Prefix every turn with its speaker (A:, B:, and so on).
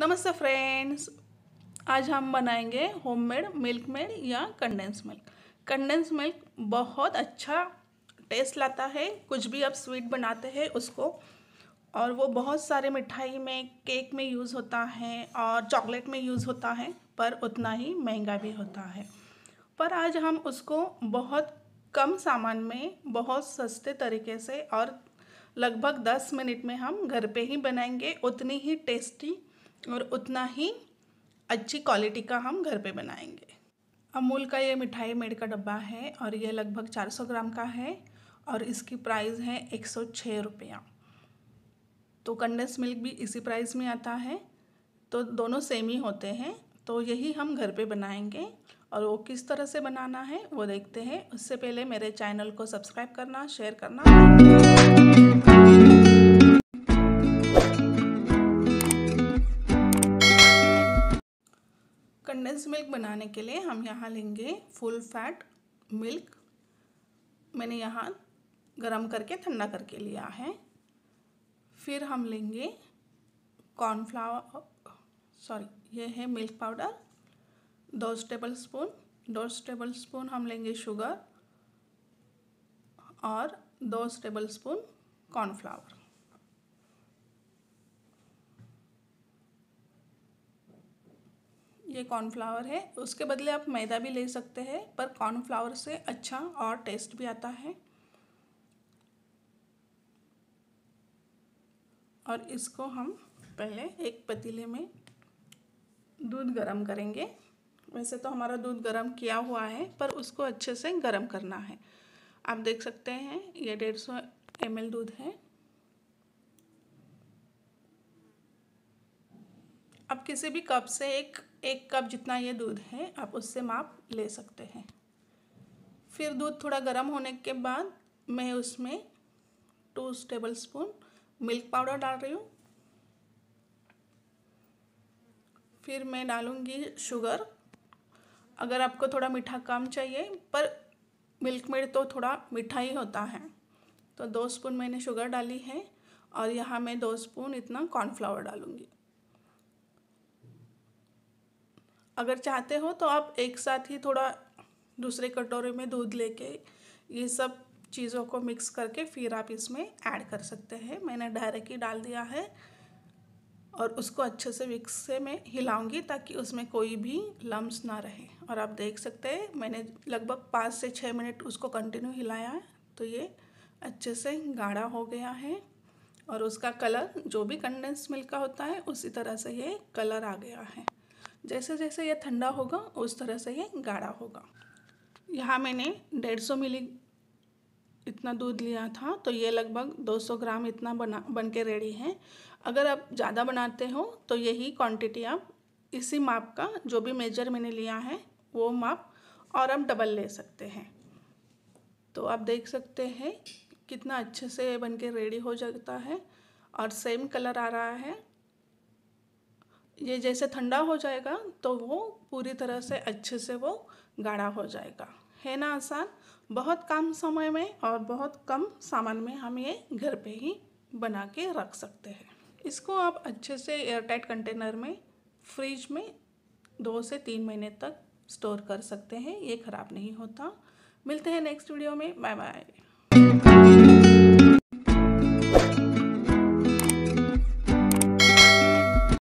A: नमस्ते फ्रेंड्स। आज हम बनाएँगे होममेड मिल्क मेड या कंडेंस मिल्क कंडेंस मिल्क बहुत अच्छा टेस्ट लाता है। कुछ भी आप स्वीट बनाते हैं उसको, और वो बहुत सारे मिठाई में केक में यूज़ होता है और चॉकलेट में यूज़ होता है, पर उतना ही महँगा भी होता है। पर आज हम उसको बहुत कम सामान में, बहुत सस्ते तरीके से और लगभग 10 मिनट में हम घर पे ही बनाएँगे। उतनी ही टेस्टी और उतना ही अच्छी क्वालिटी का हम घर पे बनाएँगे। अमूल का ये मिठाई मेड का डब्बा है और ये लगभग 400 ग्राम का है और इसकी प्राइस है एक सौ छः रुपया। तो कंडेंस मिल्क भी इसी प्राइस में आता है। तो दोनों सेम ही होते हैं। तो यही हम घर पे बनाएँगे और वो किस तरह से बनाना है वो देखते हैं। उससे पहले मेरे चैनल को सब्सक्राइब करना शेयर करना। कंडेंस मिल्क बनाने के लिए हम यहाँ लेंगे फुल फैट मिल्क मैंने यहाँ गरम करके, ठंडा करके लिया है। फिर हम लेंगे कॉर्नफ्लावर सॉरी ये है मिल्क पाउडर दो टेबल स्पून दो टेबल स्पून हम लेंगे शुगर और दो टेबल स्पून कॉर्नफ्लावर ये कॉर्नफ्लावर है। उसके बदले आप मैदा भी ले सकते हैं, पर कॉर्नफ्लावर से अच्छा और टेस्ट भी आता है। और इसको हम पहले एक पतीले में दूध गरम करेंगे। वैसे तो हमारा दूध गरम किया हुआ है, पर उसको अच्छे से गरम करना है। आप देख सकते हैं, ये डेढ़ सौ एमएल दूध है। अब किसी भी कप से एक एक कप जितना ये दूध है, आप उससे माप ले सकते हैं। फिर दूध थोड़ा गर्म होने के बाद मैं उसमें two tablespoon milk powder डाल रही हूँ। फिर मैं डालूँगी शुगर अगर आपको थोड़ा मीठा कम चाहिए, पर मिल्क मेड तो थोड़ा मीठा ही होता है। तो दो स्पून मैंने शुगर डाली है और यहाँ मैं दो स्पून इतना कॉर्नफ्लावर डालूँगी। अगर चाहते हो तो आप एक साथ ही थोड़ा दूसरे कटोरे में दूध लेके ये सब चीज़ों को मिक्स करके फिर आप इसमें ऐड कर सकते हैं। मैंने डायरेक्ट ही डाल दिया है और उसको अच्छे से मिक्स से मैं हिलाऊँगी ताकि उसमें कोई भी लम्स ना रहे। और आप देख सकते हैं, मैंने लगभग पाँच से छः मिनट उसको कंटिन्यू हिलाया है तो ये अच्छे से गाढ़ा हो गया है और उसका कलर जो भी कंडेंस मिल्क का होता है, उसी तरह से ये कलर आ गया है। जैसे जैसे ये ठंडा होगा, उस तरह से ये गाढ़ा होगा। यहाँ मैंने डेढ़ सौ मिली इतना दूध लिया था तो ये लगभग 200 ग्राम इतना बना बन के रेडी है। अगर आप ज़्यादा बनाते हो तो यही क्वांटिटी आप इसी माप का जो भी मेजर मैंने लिया है, वो माप और आप डबल ले सकते हैं। तो आप देख सकते हैं, कितना अच्छे से बन के रेडी हो जाता है और सेम कलर आ रहा है। ये जैसे ठंडा हो जाएगा तो वो पूरी तरह से अच्छे से वो गाढ़ा हो जाएगा। है ना आसान? बहुत कम समय में और बहुत कम सामान में हम ये घर पे ही बना के रख सकते हैं। इसको आप अच्छे से एयरटाइट कंटेनर में, फ्रिज में दो से तीन महीने तक स्टोर कर सकते हैं, ये ख़राब नहीं होता। मिलते हैं नेक्स्ट वीडियो में, बाय बाय।